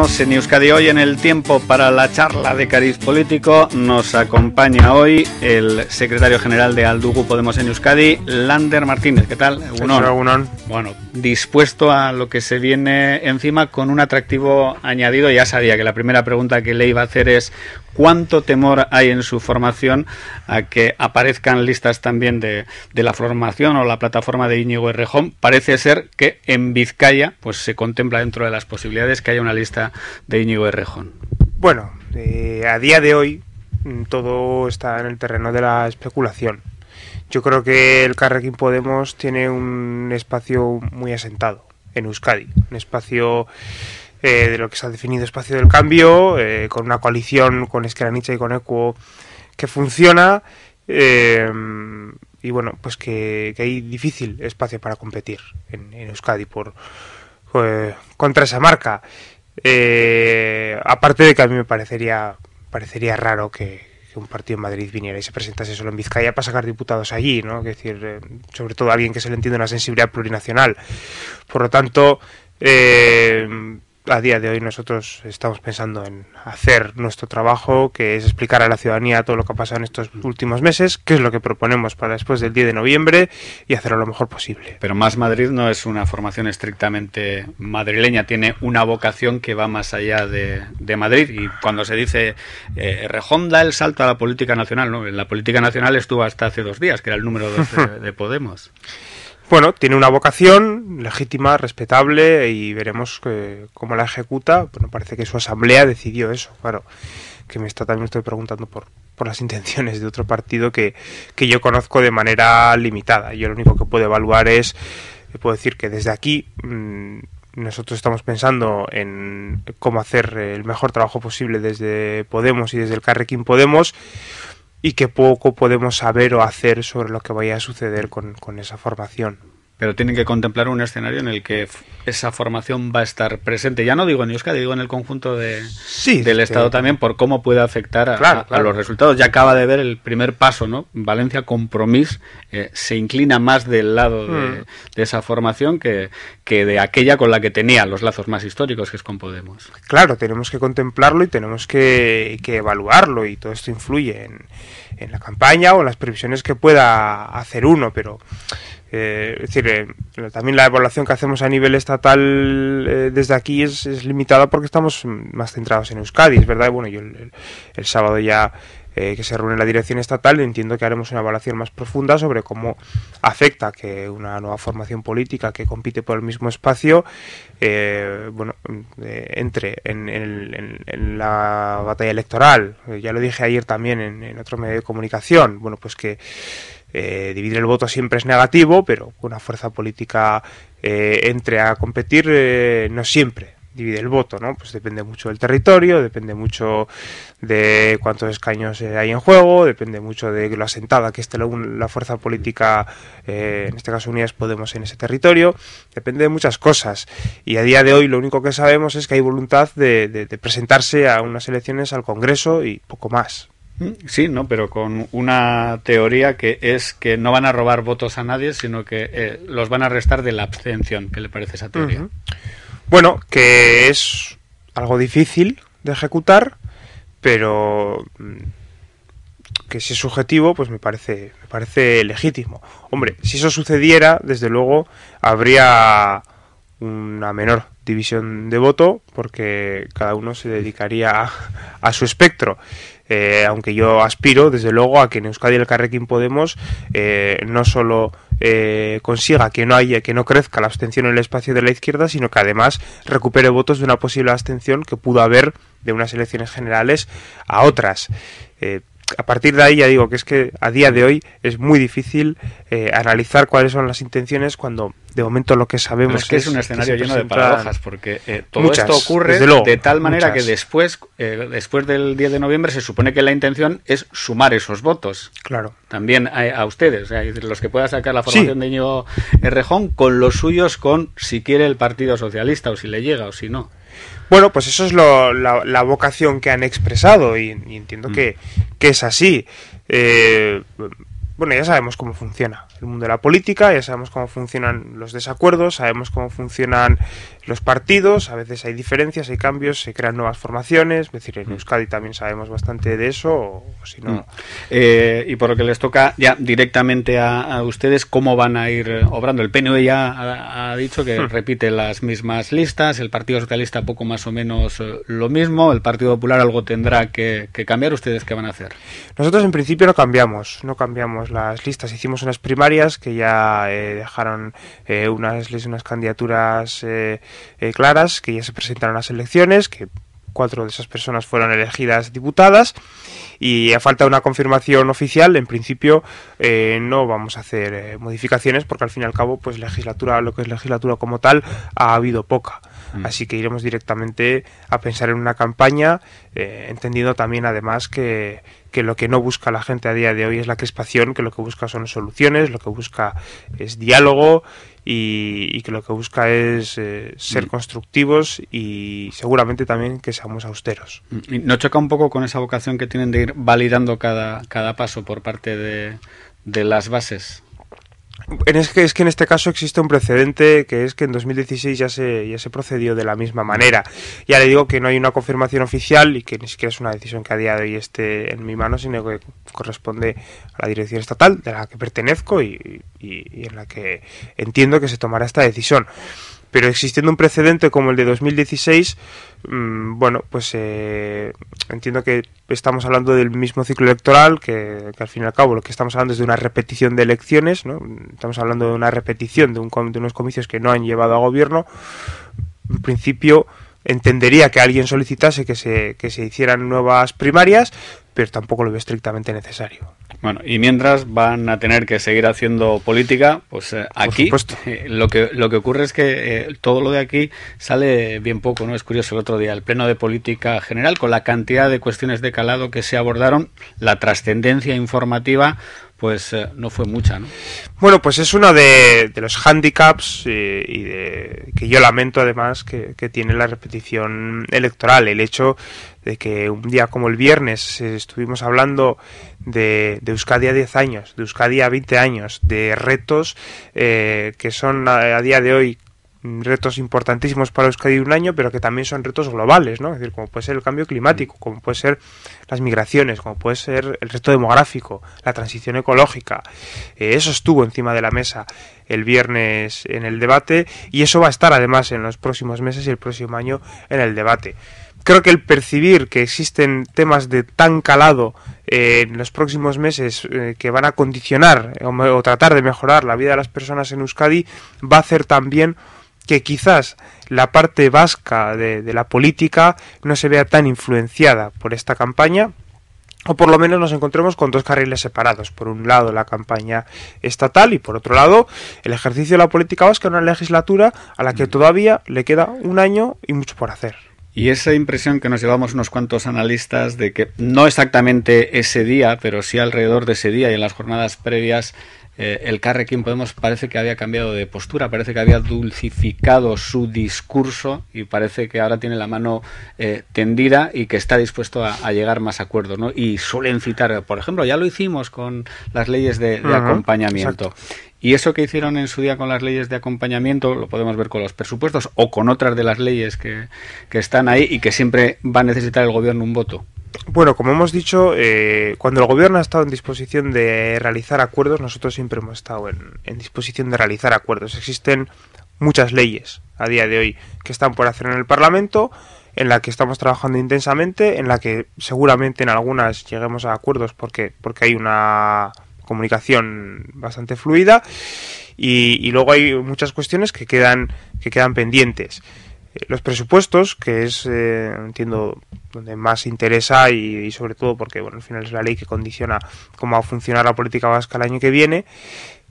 Podemos en Euskadi hoy en el tiempo para la charla de cariz político. Nos acompaña hoy el secretario general de Aldugu Podemos en Euskadi, Lander Martínez. ¿Qué tal? Unón. Bueno, dispuesto a lo que se viene encima con un atractivo añadido. Ya sabía que la primera pregunta que le iba a hacer es cuánto temor hay en su formación a que aparezcan listas también de, la formación o la plataforma de Íñigo Errejón. Parece ser que en Vizcaya pues se contempla dentro de las posibilidades que haya una lista de Íñigo Errejón. Bueno, eh, a día de hoy mm, todo está en el terreno de la especulación. Yo creo que el Carrequín Podemos tiene un espacio muy asentado en Euskadi, un espacio eh, de lo que se ha definido espacio del cambio, eh, con una coalición con Esqueranicha y con Equo que funciona. Eh, y bueno, pues que, hay difícil espacio para competir en, Euskadi por contra esa marca. aparte de que a mí me parecería parecería raro que, un partido en Madrid viniera y se presentase solo en Vizcaya para sacar diputados allí, ¿no? Es decir, sobre todo alguien que se le entiende una sensibilidad plurinacional. Por lo tanto, eh, a día de hoy nosotros estamos pensando en hacer nuestro trabajo, que es explicar a la ciudadanía todo lo que ha pasado en estos últimos meses, qué es lo que proponemos para después del 10 de noviembre y hacerlo lo mejor posible. Pero Más Madrid no es una formación estrictamente madrileña, tiene una vocación que va más allá de, Madrid y cuando se dice eh, Rejonda el salto a la política nacional, ¿no? en la política nacional estuvo hasta hace dos días, que era el número 12 de Podemos. Bueno, tiene una vocación legítima, respetable y veremos cómo la ejecuta. Bueno, parece que su asamblea decidió eso, claro. Que me está también estoy preguntando por, por las intenciones de otro partido que, que yo conozco de manera limitada. Yo lo único que puedo evaluar es, puedo decir que desde aquí mm, nosotros estamos pensando en cómo hacer el mejor trabajo posible desde Podemos y desde el Carrequín Podemos y que poco podemos saber o hacer sobre lo que vaya a suceder con esa formación pero tienen que contemplar un escenario en el que esa formación va a estar presente. Ya no digo en Euskadi, digo en el conjunto de, del Estado también, por cómo puede afectar a, los resultados. Ya acaba de ver el primer paso, ¿no? Valencia Compromís eh, se inclina más del lado mm. de, esa formación que, que, de aquella con la que tenía los lazos más históricos, que es con Podemos. Claro, tenemos que contemplarlo y tenemos que, que evaluarlo, y todo esto influye en, en la campaña o en las previsiones que pueda hacer uno, pero eh, es decir, eh, también la evaluación que hacemos a nivel estatal eh, desde aquí es, limitada porque estamos más centrados en Euskadi, es verdad. Bueno, yo el, sábado ya que se reúne la dirección estatal entiendo que haremos una evaluación más profunda sobre cómo afecta que una nueva formación política que compite por el mismo espacio bueno entre en, la batalla electoral. ya lo dije ayer también en, en otro medio de comunicación. Bueno, pues que eh, dividir el voto siempre es negativo, pero una fuerza política eh, entre a competir eh, no siempre divide el voto, ¿no? Pues depende mucho del territorio, depende mucho de cuántos escaños hay en juego, depende mucho de lo asentada que esté la, fuerza política, en este caso Unidas Podemos, en ese territorio, depende de muchas cosas. Y a día de hoy lo único que sabemos es que hay voluntad de presentarse a unas elecciones al Congreso y poco más. Sí, no, pero con una teoría que es que no van a robar votos a nadie, sino que eh, los van a restar de la abstención. ¿Qué le parece esa teoría? Bueno, que es algo difícil de ejecutar, pero mm, que si es subjetivo, pues me parece, me parece legítimo. Hombre, si eso sucediera, desde luego habría una menor división de voto porque cada uno se dedicaría a su espectro. Eh, aunque yo aspiro, desde luego, a que en Euskadi el Carrequín Podemos eh, no solo eh, consiga que no haya, que no crezca la abstención en el espacio de la izquierda, sino que además recupere votos de una posible abstención que pudo haber de unas elecciones generales a otras a partir de ahí ya digo que es que a día de hoy es muy difícil eh, analizar cuáles son las intenciones cuando de momento lo que sabemos es que es, un escenario lleno de paradojas porque eh, todo esto ocurre de tal manera que después eh, después del 10 de noviembre se supone que la intención es sumar esos votos. Claro. También a, ustedes los que pueda sacar la formación de Íñigo Errejón con los suyos con si quiere el Partido Socialista o si le llega o si no bueno, pues eso es la, vocación que han expresado y, entiendo mm. que, es así. Eh, bueno, ya sabemos cómo funciona el mundo de la política, ya sabemos cómo funcionan los desacuerdos, sabemos cómo funcionan los partidos, a veces hay diferencias, hay cambios, se crean nuevas formaciones, es decir, en mm. Euskadi también sabemos bastante de eso, o, si no... Mm. Eh, y por lo que les toca ya directamente a, ustedes, ¿cómo van a ir obrando? El PNV ya ha, dicho que mm. repite las mismas listas, el Partido Socialista poco más o menos eh, lo mismo, el Partido Popular algo tendrá que, que cambiar, ¿ustedes qué van a hacer? Nosotros en principio no cambiamos, no cambiamos las listas. Hicimos unas primarias que ya eh, dejaron eh, unas, unas candidaturas eh, claras, que ya se presentaron las elecciones, que cuatro de esas personas fueron elegidas diputadas. Y a falta de una confirmación oficial. En principio no vamos a hacer modificaciones porque al fin y al cabo pues legislatura lo que es legislatura como tal ha habido poca mm. así que iremos directamente a pensar en una campaña entendiendo también además que que lo que no busca la gente a día de hoy es la crispación, que lo que busca son soluciones, lo que busca es diálogo y, que lo que busca es eh, ser mm. constructivos y seguramente también que seamos austeros. Mm, ¿No choca un poco con esa vocación que tienen de ir validando cada, cada paso por parte de, de las bases? Es, que, es que en este caso existe un precedente que es que en 2016 ya se, ya se procedió de la misma manera. Ya le digo que no hay una confirmación oficial y que ni siquiera es una decisión que a día de hoy esté en mi mano, sino que corresponde a la dirección estatal de la que pertenezco y, y en la que entiendo que se tomará esta decisión pero existiendo un precedente como el de 2016, mm, bueno, pues eh, entiendo que estamos hablando del mismo ciclo electoral, que, al fin y al cabo lo que estamos hablando es de una repetición de elecciones, ¿no? estamos hablando de una repetición de, un, de unos comicios que no han llevado a gobierno. En principio, entendería que alguien solicitase que se, que se hicieran nuevas primarias, pero tampoco lo veo estrictamente necesario. Bueno, y mientras van a tener que seguir haciendo política, pues eh, aquí eh, lo que lo que ocurre es que eh, todo lo de aquí sale bien poco, ¿no? Es curioso el otro día el pleno de política general con la cantidad de cuestiones de calado que se abordaron, la trascendencia informativa pues no fue mucha, ¿no? Bueno, pues es uno de, los handicaps y de, que yo lamento además que, que, tiene la repetición electoral, el hecho de que un día como el viernes estuvimos hablando de, de, Euskadi a 10 años, de Euskadi a 20 años, de retos eh, que son a, día de hoy retos importantísimos para Euskadi un año, pero que también son retos globales, ¿no? Es decir, como puede ser el cambio climático, como puede ser las migraciones, como puede ser el reto demográfico, la transición ecológica. Eh, eso estuvo encima de la mesa el viernes en el debate y eso va a estar además en los próximos meses y el próximo año en el debate creo que el percibir que existen temas de tan calado eh, en los próximos meses eh, que van a condicionar o, tratar de mejorar la vida de las personas en Euskadi va a hacer también que quizás la parte vasca de, la política no se vea tan influenciada por esta campaña o por lo menos nos encontremos con dos carriles separados. Por un lado la campaña estatal y por otro lado el ejercicio de la política vasca en una legislatura a la que mm. todavía le queda un año y mucho por hacer. Y esa impresión que nos llevamos unos cuantos analistas de que no exactamente ese día, pero sí alrededor de ese día y en las jornadas previas, eh, el Carrequín Podemos parece que había cambiado de postura, parece que había dulcificado su discurso y parece que ahora tiene la mano eh, tendida y que está dispuesto a, llegar más acuerdos. ¿no? Y suelen citar, por ejemplo, ya lo hicimos con las leyes de, acompañamiento. Y eso que hicieron en su día con las leyes de acompañamiento, lo podemos ver con los presupuestos o con otras de las leyes que, están ahí y que siempre va a necesitar el gobierno un voto. Bueno, como hemos dicho, eh, cuando el gobierno ha estado en disposición de realizar acuerdos, nosotros siempre hemos estado en, en disposición de realizar acuerdos. Existen muchas leyes a día de hoy que están por hacer en el Parlamento, en la que estamos trabajando intensamente, en la que seguramente en algunas lleguemos a acuerdos porque, porque hay una comunicación bastante fluida y, luego hay muchas cuestiones que quedan, que quedan pendientes. Eh, los presupuestos, que es, eh, entiendo, donde más interesa y, sobre todo porque, bueno, al final es la ley que condiciona cómo va a funcionar la política vasca el año que viene,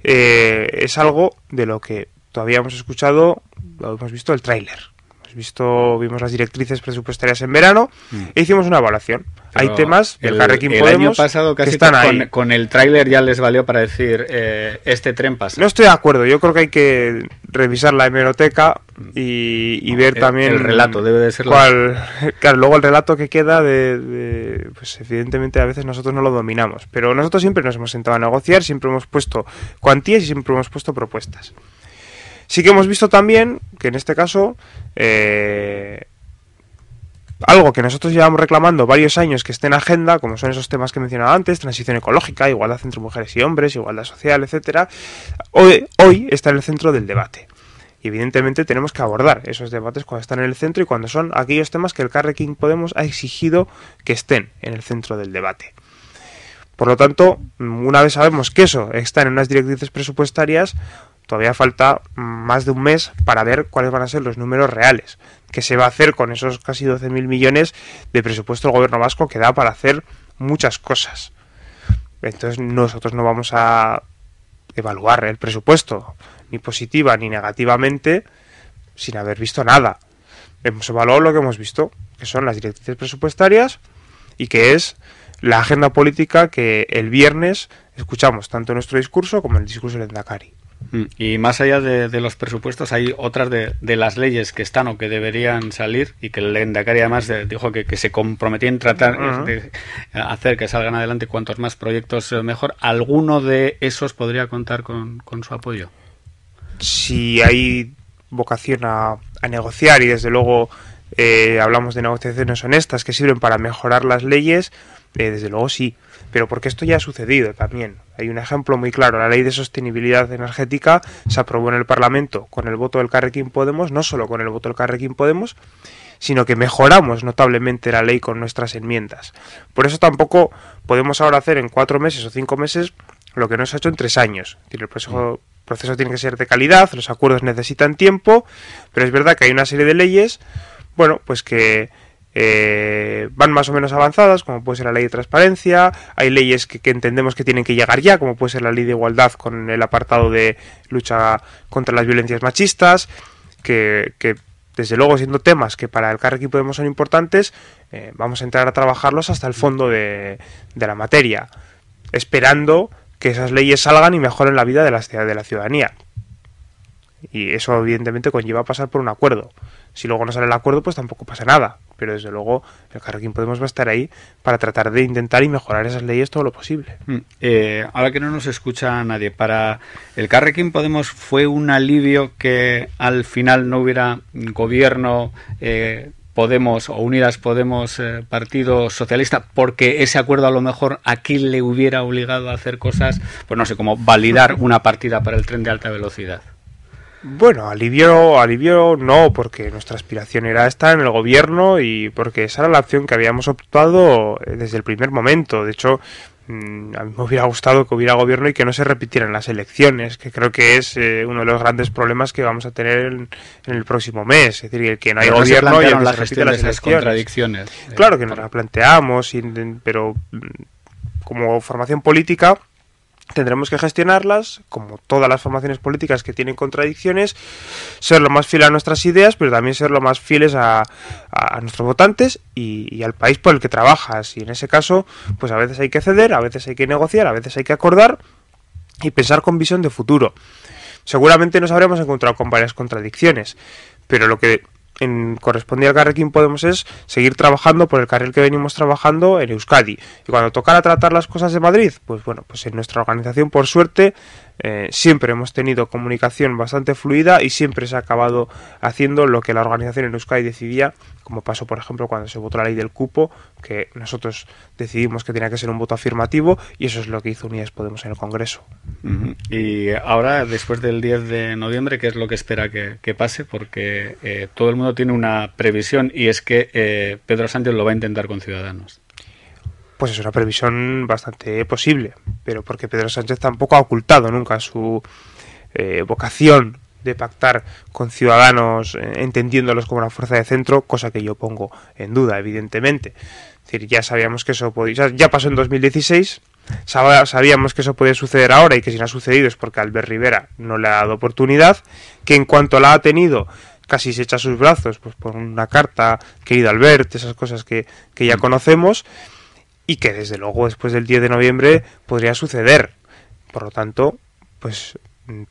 eh, es algo de lo que todavía hemos escuchado, lo hemos visto el tráiler. Hemos visto, vimos las directrices presupuestarias en verano mm. e hicimos una evaluación. Hay temas el, Carrequín el año pasado casi están con, ahí. con el tráiler ya les valió para decir eh, este tren pasa. No estoy de acuerdo. Yo creo que hay que revisar la hemeroteca y, ver también el relato debe de ser cuál, claro luego el relato que queda de, pues evidentemente a veces nosotros no lo dominamos pero nosotros siempre nos hemos sentado a negociar siempre hemos puesto cuantías y siempre hemos puesto propuestas sí que hemos visto también que en este caso eh, algo que nosotros llevamos reclamando varios años que esté en agenda, como son esos temas que he mencionado antes, transición ecológica, igualdad entre mujeres y hombres, igualdad social, etcétera, hoy, hoy está en el centro del debate. Y evidentemente tenemos que abordar esos debates cuando están en el centro y cuando son aquellos temas que el Carrequín Podemos ha exigido que estén en el centro del debate. Por lo tanto, una vez sabemos que eso está en unas directrices presupuestarias, todavía falta más de un mes para ver cuáles van a ser los números reales. que se va a hacer con esos casi 12.000 millones de presupuesto del gobierno vasco que da para hacer muchas cosas? Entonces nosotros no vamos a evaluar el presupuesto ni positiva ni negativamente, sin haber visto nada. Hemos evaluado lo que hemos visto, que son las directrices presupuestarias y que es la agenda política que el viernes escuchamos tanto en nuestro discurso como en el discurso del Endacari. Mm, y más allá de, los presupuestos, hay otras de, las leyes que están o que deberían salir y que el Endacari además dijo que, se comprometía en tratar de hacer que salgan adelante cuantos más proyectos eh, mejor. ¿Alguno de esos podría contar con su apoyo? si hay vocación a, negociar y desde luego eh, hablamos de negociaciones honestas que sirven para mejorar las leyes, eh, desde luego sí, pero porque esto ya ha sucedido también. Hay un ejemplo muy claro, la ley de sostenibilidad energética se aprobó en el Parlamento con el voto del Carrequín Podemos, no solo con el voto del Carrequín Podemos, sino que mejoramos notablemente la ley con nuestras enmiendas. Por eso tampoco podemos ahora hacer en cuatro meses o cinco meses lo que no se ha hecho en tres años. El proceso proceso tiene que ser de calidad, los acuerdos necesitan tiempo, pero es verdad que hay una serie de leyes, bueno, pues que eh, van más o menos avanzadas, como puede ser la ley de transparencia, hay leyes que, entendemos que tienen que llegar ya, como puede ser la ley de igualdad con el apartado de lucha contra las violencias machistas, que, desde luego siendo temas que para el Carrequí Podemos son importantes, eh, vamos a entrar a trabajarlos hasta el fondo de, de la materia, esperando que esas leyes salgan y mejoren la vida de la, de la ciudadanía. Y eso evidentemente conlleva pasar por un acuerdo. Si luego no sale el acuerdo, pues tampoco pasa nada. Pero desde luego el Carrequín Podemos va a estar ahí para tratar de intentar y mejorar esas leyes todo lo posible. Mm, eh, ahora que no nos escucha nadie, para el Carrequín Podemos fue un alivio que al final no hubiera gobierno eh, Podemos o Unidas Podemos eh, Partido Socialista, porque ese acuerdo a lo mejor aquí le hubiera obligado a hacer cosas, pues no sé, como validar una partida para el tren de alta velocidad. Bueno, alivio, alivio no, porque nuestra aspiración era estar en el gobierno y porque esa era la opción que habíamos optado eh, desde el primer momento. De hecho, Mm, a mí me hubiera gustado que hubiera gobierno y que no se repitieran las elecciones, que creo que es eh, uno de los grandes problemas que vamos a tener en, el próximo mes. Es decir, que no hay gobierno y no las elecciones. contradicciones. Claro que nos la planteamos, pero mm, como formación política tendremos que gestionarlas, como todas las formaciones políticas que tienen contradicciones, ser lo más fieles a nuestras ideas, pero también ser lo más fieles a, nuestros votantes y, al país por el que trabajas. Y en ese caso, pues a veces hay que ceder, a veces hay que negociar, a veces hay que acordar y pensar con visión de futuro. Seguramente nos habremos encontrado con varias contradicciones, pero lo que en correspondía al Carrequín Podemos es seguir trabajando por el carril que venimos trabajando en Euskadi. Y cuando tocara tratar las cosas de Madrid, pues bueno, pues en nuestra organización, por suerte, eh, siempre hemos tenido comunicación bastante fluida y siempre se ha acabado haciendo lo que la organización en Euskadi decidía, como pasó, por ejemplo, cuando se votó la ley del cupo, que nosotros decidimos que tenía que ser un voto afirmativo y eso es lo que hizo Unidas Podemos en el Congreso. Y ahora, después del 10 de noviembre, ¿qué es lo que espera que, pase? Porque eh, todo el mundo tiene una previsión y es que eh, Pedro Sánchez lo va a intentar con Ciudadanos pues es una previsión bastante posible, pero porque Pedro Sánchez tampoco ha ocultado nunca su eh, vocación de pactar con ciudadanos eh, entendiéndolos como una fuerza de centro, cosa que yo pongo en duda, evidentemente. Es decir, ya sabíamos que eso podía, ya pasó en 2016, sabíamos que eso podía suceder ahora y que si no ha sucedido es porque Albert Rivera no le ha dado oportunidad, que en cuanto la ha tenido casi se echa sus brazos, pues por una carta, querido Albert, esas cosas que, que ya conocemos, y que desde luego después del 10 de noviembre podría suceder. Por lo tanto, pues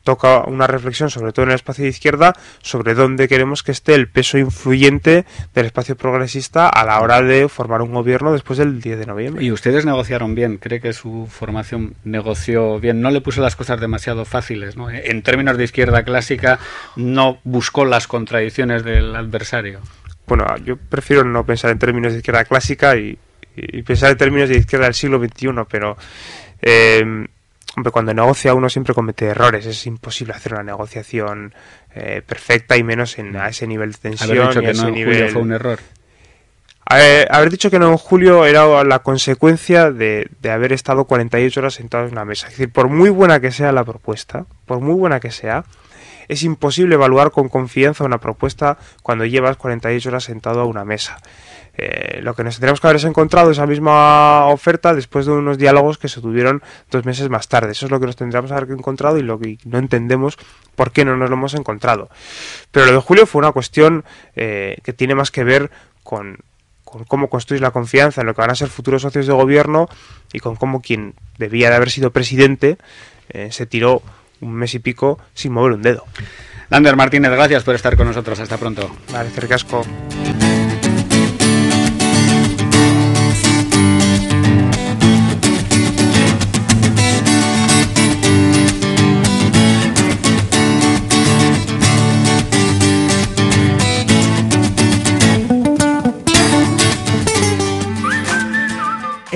toca una reflexión, sobre todo en el espacio de izquierda, sobre dónde queremos que esté el peso influyente del espacio progresista a la hora de formar un gobierno después del 10 de noviembre. Y ustedes negociaron bien, cree que su formación negoció bien, no le puso las cosas demasiado fáciles, ¿no? En términos de izquierda clásica, no buscó las contradicciones del adversario. Bueno, yo prefiero no pensar en términos de izquierda clásica y, pensar en términos de izquierda del siglo XXI, pero... Eh, Hombre, cuando negocia uno siempre comete errores, es imposible hacer una negociación eh, perfecta y menos en, a ese nivel de tensión. Haber dicho que no en julio fue un error. haber dicho que no en julio era la consecuencia de, de, haber estado 48 horas sentado en una mesa. Es decir, por muy buena que sea la propuesta, por muy buena que sea, es imposible evaluar con confianza una propuesta cuando llevas 48 horas sentado a una mesa. Eh, lo que nos tendríamos que haber encontrado esa misma oferta después de unos diálogos que se tuvieron dos meses más tarde. Eso es lo que nos tendríamos que haber encontrado y lo que no entendemos por qué no nos lo hemos encontrado. Pero lo de julio fue una cuestión eh, que tiene más que ver con, cómo construir la confianza en lo que van a ser futuros socios de gobierno y con cómo quien debía de haber sido presidente eh, se tiró un mes y pico sin mover un dedo. Lander Martínez, gracias por estar con nosotros. Hasta pronto. Vale, casco.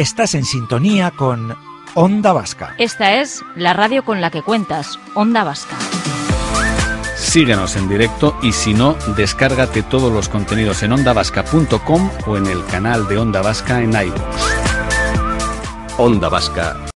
Estás en sintonía con Onda Vasca. Esta es la radio con la que cuentas, Onda Vasca. Síguenos en directo y si no, descárgate todos los contenidos en ondavasca.com o en el canal de Onda Vasca en iVoox. Onda Vasca